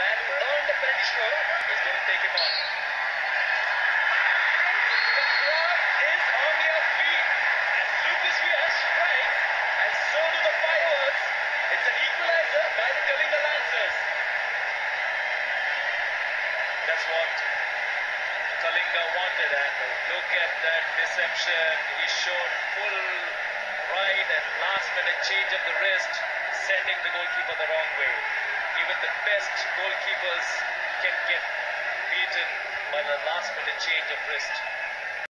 penalty stroke is going to take him on. The crowd is on feet as Lucas strikes, and so do the fireworks. It's an equalizer by the Kalinga Lancers. That's what Kalinga wanted, and look at that deception. He showed full right and last minute change of the wrist, sending the goalkeeper the wrong way. Best goalkeepers can get beaten by the last minute change of wrist.